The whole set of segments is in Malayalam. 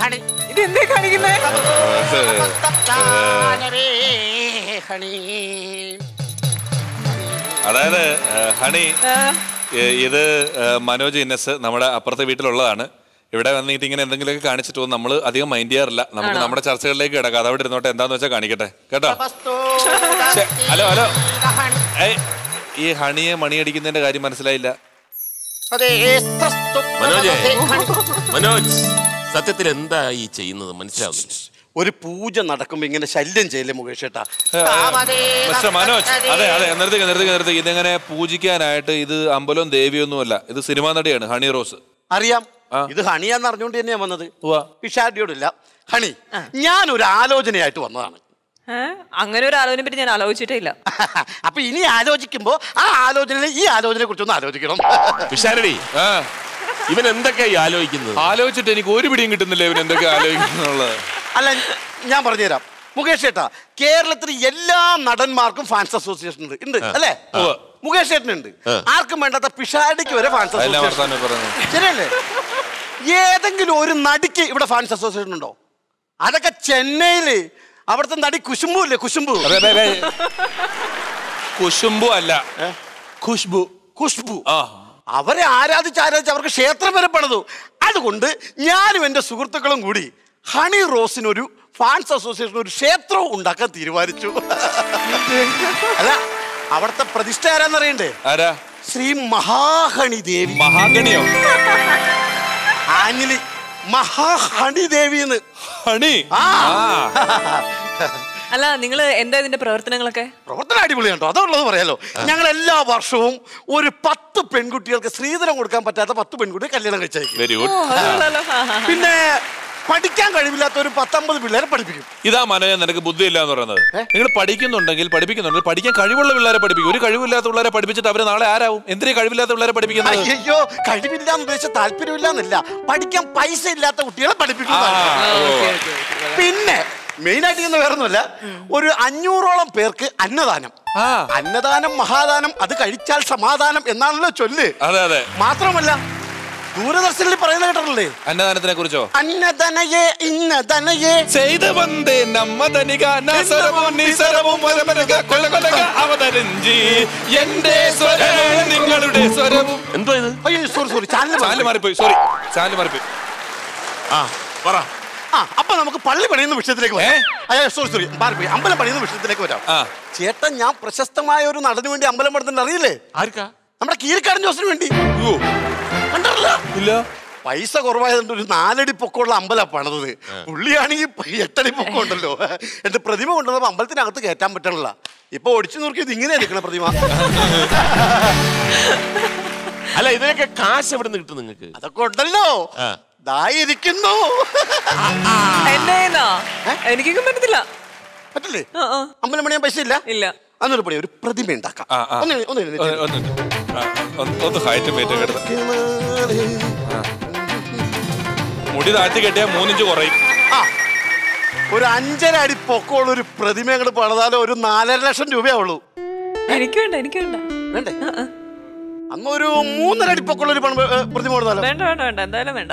ഹണി. ഇതെന്തേ അതായത് ഹണി ഇത് മനോജ് ഇന്നസ് നമ്മുടെ അപ്പുറത്തെ വീട്ടിലുള്ളതാണ്. ഇവിടെ വന്നിട്ട് ഇങ്ങനെ എന്തെങ്കിലുമൊക്കെ കാണിച്ചിട്ട് പോകും. നമ്മൾ അധികം മൈൻഡ് ചെയ്യാറില്ല. നമുക്ക് നമ്മുടെ ചർച്ചകളിലേക്ക് കിടക്കാം അതവിടെ ഇരുന്നോട്ടെ. എന്താന്ന് വെച്ചാൽ കാണിക്കട്ടെ. കേട്ടോ? Hello hello. ഏയ്, ഈ ഹണിയെ മണിയടിക്കുന്നതിന്റെ കാര്യം മനസ്സിലായില്ല. മനോജേ മനോജ് സത്യത്തിൽ എന്താ ഈ ചെയ്യുന്നത്? മനസ്സിലാവും ഒരു പൂജ നടക്കുമ്പോ ഇങ്ങനെ ശല്യം ചെയ്യല്ലേ മുകേഷ് ഏട്ടാ? മിസ്റ്റർ മനോജ് അതെ അതെ. നിർത്തിക്ക നിർത്തിക്ക നിർത്തിക്ക ഇതിങ്ങനെ പൂജിക്കാനായിട്ട് ഇത് അമ്പലവും ദേവിയൊന്നുമല്ല ഇത് സിനിമാ നടിയാണ് ഹണി റോസ്. അറിയാം. ഇത് ഹണിയാന്ന് അറിഞ്ഞുകൊണ്ട് തന്നെയാ വന്നത്. പിഷാരിയോടില്ല ഹണി ഞാൻ ഒരു ആലോചനയായിട്ട് വന്നതാണ്? അങ്ങനെ ഒരു ആലോചന പറ്റി ഞാൻ ആലോചിച്ചിട്ടില്ല അപ്പൊ ഇനി ആലോചിക്കുമ്പോ ആ ആലോചനയിൽ ഈ ആലോചനയെ കുറിച്ചൊന്ന് ആലോചിക്കണം. വിശാരടി ഇവൻ എന്തൊക്കെയാ ആലോചിക്കുന്നത്? ആലോചിച്ചിട്ട് എനിക്ക് ഒരു പിടിയും കിട്ടുന്നില്ല ഇവൻ എന്തൊക്കെ ആലോചിക്കുന്നുള്ളത്. അല്ല ഞാൻ പറഞ്ഞുതരാം. മുകേഷ് ചേട്ടാ കേരളത്തിൽ എല്ലാ നടന്മാർക്കും ഫാൻസ് അസോസിയേഷൻ ഉണ്ട്. ഉണ്ട് അല്ലേ. മുകേഷ് ഏട്ടനുണ്ട് ആർക്കും വേണ്ടാത്ത പിഷാടിക്ക് വരെ ഫാൻസ് അസോസിയേഷൻ ശരിയല്ലേ? ഏതെങ്കിലും ഒരു നടിക്ക് ഇവിടെ ഫാൻസ് അസോസിയേഷൻ ഉണ്ടോ? അതൊക്കെ ചെന്നൈയിൽ അവിടുത്തെ നടി കുശുംബു അല്ലേ അതെ. കുശുംബു അല്ല. ഖുഷ്ബു. ഖുഷ്ബു. അവരെ ആരാധിച്ച് ആരാധിച്ച് അവർക്ക് ക്ഷേത്രം വരെ പണിതു. അതുകൊണ്ട് ഞാനും എന്റെ സുഹൃത്തുക്കളും കൂടി ഹണി റോസിനൊരു ഫാൻസ് അസോസിയേഷൻ ഒരു ക്ഷേത്രം ഉണ്ടാക്കാൻ തീരുമാനിച്ചു. അല്ല അവിടുത്തെ പ്രതിഷ്ഠ ആരാന്നറിയണ്ടേ? ആരാ? ശ്രീ മഹാഹണി ദേവി. മഹാഗണിയോ ആഞ്ഞിലി ദേവി എന്ന് ഹണി. അല്ല നിങ്ങൾ എന്താ ഇതിന്റെ പ്രവർത്തനങ്ങളൊക്കെ? പ്രവർത്തനം അടിപൊളിയാട്ടോ അതുള്ളത് പറയാലോ. ഞങ്ങൾ എല്ലാ വർഷവും ഒരു പത്ത് പെൺകുട്ടികൾക്ക് സ്ത്രീധനം കൊടുക്കാൻ പറ്റാത്ത പത്ത് പെൺകുട്ടികൾ കല്യാണം ആ. പിന്നെ പഠിക്കാൻ കഴിവില്ലാത്ത ഒരു പത്തൊമ്പത് പിള്ളേരെ പഠിപ്പിക്കും. ഇതാ മനോജ നിനക്ക് ബുദ്ധിയില്ല എന്ന് പറയുന്നത് നിങ്ങൾ പഠിക്കുന്നുണ്ടെങ്കിൽ പഠിപ്പിക്കുന്നുണ്ട്. പഠിക്കാൻ കഴിവുള്ള പിള്ളേരെ പഠിപ്പിക്കും. ഒരു കഴിവില്ലാത്ത പിള്ളേരെ പഠിപ്പിച്ചിട്ട് അവർ നാളെ ആരാവും? എന്തിനാ കഴിവില്ലാത്ത പിള്ളേരെ പഠിപ്പിക്കുന്നത്? അയ്യോ കഴിവില്ല എന്ന് ഉദ്ദേശിച്ച താല്പര്യമില്ല എന്നല്ല പഠിക്കാൻ പൈസ ഇല്ലാത്ത കുട്ടികളെ പഠിപ്പിക്കും. പിന്നെ മെയിൻ ആയിട്ട് ചെയ്യുന്ന വേറൊന്നുമല്ല ഒരു അഞ്ഞൂറോളം പേർക്ക് അന്നദാനം. അന്നദാനം മഹാദാനം അത് കഴിച്ചാൽ സമാധാനം എന്നാണല്ലോ ചൊല്ല്. അതെ അതെ. മാത്രമല്ല ദൂരദർശനിൽ പറയുന്ന കേട്ടിട്ടില്ലേ അന്നദാനത്തിനെ കുറിച്ചോ അന്നദനയെ ഇന്നദനയെ. ചെയ്ത വന്ദേ നമ്മ തനിക നസരവും നിസരവും കൊല കൊലക അവതരഞ്ചി. എന്റെ സ്വരവും നിങ്ങളുടെ സ്വരവും. എന്തോ ഇത്? അയ്യോ സോറി സോറി ചാനൽ ചാനൽ മാറിപ്പോയി സോറി ചാനൽ മാറിപ്പോയി. ആ പറ. ആ അപ്പൊ നമുക്ക് പള്ളി പണിയുന്ന വിഷയത്തിലേക്ക് വരാം. അയ്യോ സോറി സോറി മാറിപ്പോയി. അമ്പലം പണിയുന്ന വിഷയത്തിലേക്ക് വരാം. ചേട്ടൻ ഞാൻ പ്രശസ്തമായ ഒരു നടന് വേണ്ടി അമ്പലം പണിതിട്ട് അറിയില്ലേ? ആർക്കാ? നമ്മുടെ കീരിക്കാടൻ ജോസിന് വേണ്ടി. ഇല്ല. പൈസ കുറവായതുകൊണ്ട് ഒരു നാലടി പൊക്കമുള്ള അമ്പലം പണിതത്. പുള്ളിയാണെങ്കിൽ എട്ടടി പൊക്കം ഉണ്ടല്ലോ എന്റെ പ്രതിമ കൊണ്ടുവന്നപ്പോ അമ്പലത്തിനകത്ത് കയറ്റാൻ പറ്റണില്ല. ഇപ്പൊ ഒടിച്ചു നോക്കിയത് ഇങ്ങനെ എടുക്കണ പ്രതിമ. അല്ല ഇതിനൊക്കെ കാശ് എവിടെ നിന്ന് കിട്ടും നിങ്ങൾക്ക് അതൊക്കെ ഉണ്ടല്ലോ. ചെയ്യുന്നോ? എനിക്കൊന്നും പറ്റത്തില്ല. പറ്റില്ലേ. അമ്പലം പണിയാൻ പൈസ ഇല്ല ഇല്ല. അന്നൊരു പണി ഒരു പ്രതിമ ഉണ്ടാക്കാം. ആ, ആ. ഒന്ന് ഒന്ന് എഴുന്നേറ്റ്. ഒന്ന് ഒന്ന് ആ, ഒന്ന് ഒന്ന് ഹൈറ്റ് വെയിറ്റ് എടുത്ത് മുടി താഴ്ത്തി കെട്ടിയാ മൂന്നിഞ്ച് കുറയും. ഒരു അഞ്ചര അടി പൊക്കമുള്ള ഒരു പ്രതിമ അങ്ങോട്ട് പണിതാലോ ഒരു നാലര ലക്ഷം രൂപയാവുള്ളൂ. എനിക്ക് വേണ്ട എനിക്ക് വേണ്ട. വേണ്ടേ? അന്ന് ഒരു മൂന്നര അടി പൊക്കമുള്ള ഒരു പ്രതിമ പണിതാലോ? വേണ്ട വേണ്ട വേണ്ട. എന്തായാലും വേണ്ട.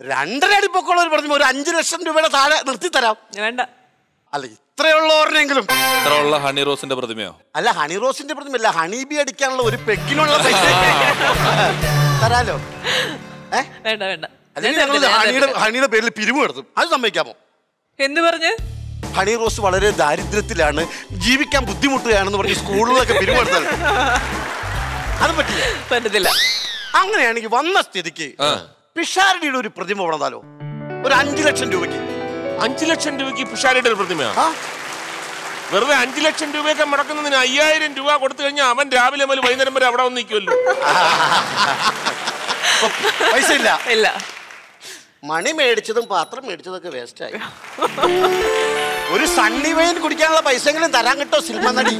രണ്ടര അടി പൊക്കമുള്ള ഒരു പ്രതിമ ഒരു അഞ്ച് ലക്ഷം രൂപയുടെ താഴെ നിർത്തി തരാം വേണ്ട. അല്ല ഇത്രയുള്ളവരെങ്കിലും ഇത്ര ഉള്ള ഹണി റോസിന്റെ പ്രതിമയോ? അല്ല ഹണി റോസിന്റെ പ്രതിമ അല്ല ഹണി ബി അടിക്കാനുള്ള ഒരു പെക്കിനുള്ള പൈസ. തരാലോ? ഏ? വേണ്ട വേണ്ട. അല്ലെങ്കിൽ ഞാൻ ഞങ്ങൾ ഹണിയുടെ ഹണിയുടെ പേരിൽ പിരിവ് നടത്തും അത് സമ്മതിക്കാമോ? എന്ത് പറഞ്ഞു? ഹണി റോസ് വളരെ ദാരിദ്ര്യത്തിലാണ് ജീവിക്കാൻ ബുദ്ധിമുട്ടുകയാണെന്ന് പറഞ്ഞ് സ്കൂളിലൊക്കെ പിരിവെടുത്തത് അത് പറ്റില്ല. പറ്റത്തില്ല. അങ്ങനെയാണെങ്കിൽ വന്ന സ്ഥിതിക്ക് പിഷാരടിയുടെ ഒരു പ്രതിമ പണിതാലോ? ഒരു അഞ്ചു ലക്ഷം രൂപയ്ക്ക്. അഞ്ചു ലക്ഷം രൂപയ്ക്ക് പിഷാരിയുടെ ഒരു പ്രതിമ വെറുതെ അഞ്ചു ലക്ഷം രൂപയൊക്കെ മുടക്കുന്നതിന് അയ്യായിരം രൂപ കൊടുത്തു കഴിഞ്ഞാൽ അവൻ രാവിലെ മുതൽ വൈകുന്നേരം വരെ അവിടെ വന്ന് നിൽക്കുമല്ലോ അപ്പൊ പൈസ ഇല്ല. ഇല്ല. മണി മേടിച്ചതും പാത്രം മേടിച്ചതും മേടിച്ചതൊക്കെ വേസ്റ്റായി ഒരു സണ്ണി വൈൻ കുടിക്കാനുള്ള പൈസ എങ്കിലും തരാൻ കിട്ടോ സിനിമ നടി?